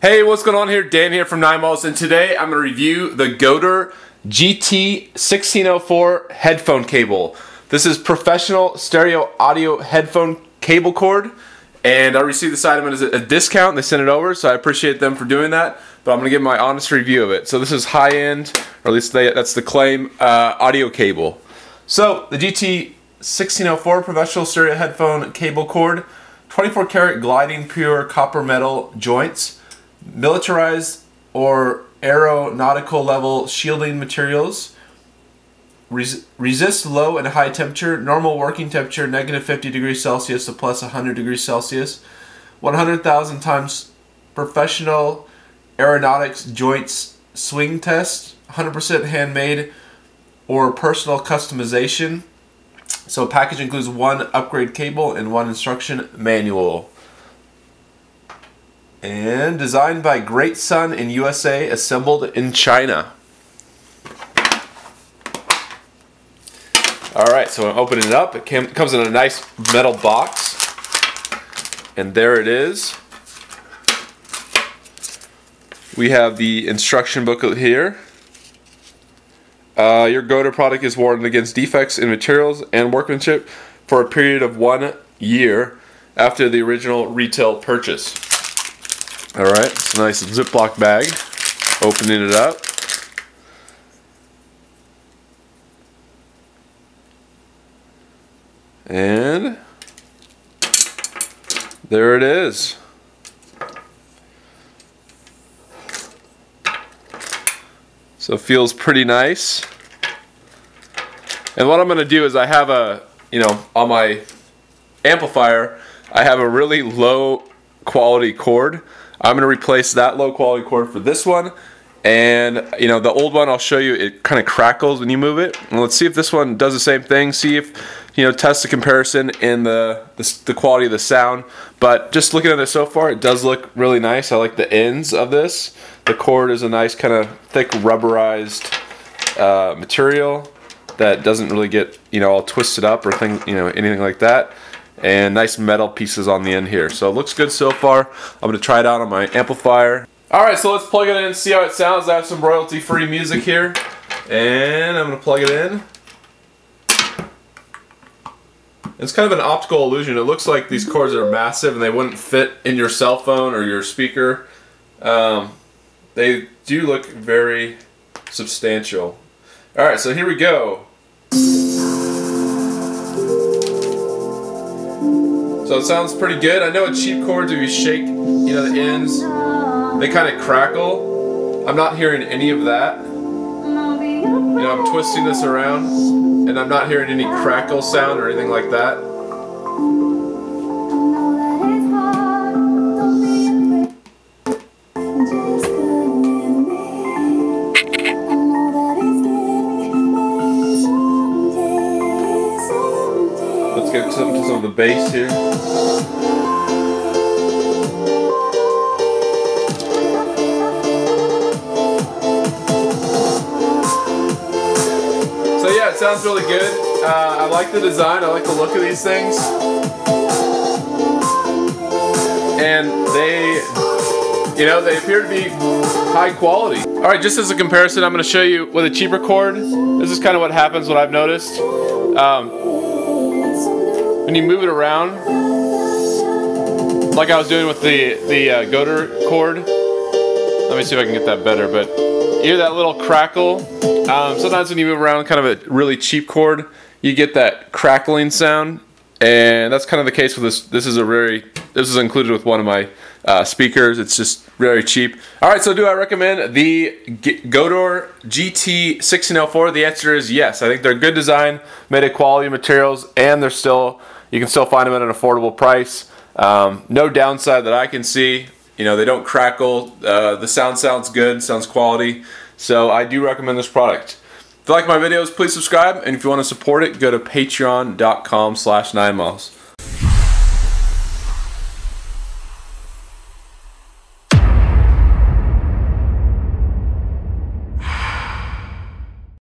Hey, what's going on here? Dan here from 9malls, and today I'm going to review the Gotor GT1604 headphone cable. This is professional stereo audio headphone cable cord, and I received this item as a discount. They sent it over, so I appreciate them for doing that, but I'm going to give my honest review of it. So this is high-end, or at least they, that's the claim, uh, audio cable. So, the GT1604 professional stereo headphone cable cord, 24 karat gliding pure copper metal joints, militarized or aeronautical level shielding materials. Res resist low and high temperature, normal working temperature, negative 50 degrees Celsius to plus 100 degrees Celsius. 100,000 times professional aeronautics joints swing test, 100% handmade or personal customization. So package includes one upgrade cable and one instruction manual. And designed by Great Sun in USA, assembled in China. Alright, so I'm opening it up. It came, comes in a nice metal box. And there it is. We have the instruction booklet here. Uh, your Gotor product is warranted against defects in materials and workmanship for a period of one year after the original retail purchase. Alright, it's a nice Ziploc bag. Opening it up. And there it is. So it feels pretty nice. And what I'm going to do is I have a, you know, on my amplifier, I have a really low quality cord. I'm going to replace that low quality cord for this one. And, you know, the old one, I'll show you, it kind of crackles when you move it. And let's see if this one does the same thing. See if, you know, test the comparison in the, the, the quality of the sound. But just looking at it so far, it does look really nice. I like the ends of this. The cord is a nice kind of thick rubberized uh, material that doesn't really get, you know, all twisted up or thing, you know, anything like that and nice metal pieces on the end here. So it looks good so far. I'm gonna try it out on my amplifier. All right, so let's plug it in and see how it sounds. I have some royalty-free music here, and I'm gonna plug it in. It's kind of an optical illusion. It looks like these cords are massive and they wouldn't fit in your cell phone or your speaker. Um, they do look very substantial. All right, so here we go. So it sounds pretty good. I know a cheap chords, if you shake, you know, the ends, they kind of crackle. I'm not hearing any of that. You know, I'm twisting this around, and I'm not hearing any crackle sound or anything like that. Some, to some of the bass here. So yeah, it sounds really good. Uh, I like the design. I like the look of these things. And they, you know, they appear to be high quality. All right, just as a comparison, I'm going to show you with a cheaper cord. This is kind of what happens, what I've noticed. Um, when you move it around, like I was doing with the, the uh, Gotor cord, let me see if I can get that better, but you hear that little crackle? Um, sometimes when you move around kind of a really cheap cord, you get that crackling sound, and that's kind of the case with this. This is a very, this is included with one of my uh, speakers. It's just very cheap. All right, so do I recommend the Gotor GT1604? The answer is yes. I think they're good design, made of quality materials, and they're still, you can still find them at an affordable price. Um, no downside that I can see. You know, they don't crackle. Uh, the sound sounds good, sounds quality. So I do recommend this product. If you like my videos, please subscribe. And if you want to support it, go to patreon.com slash 9malls.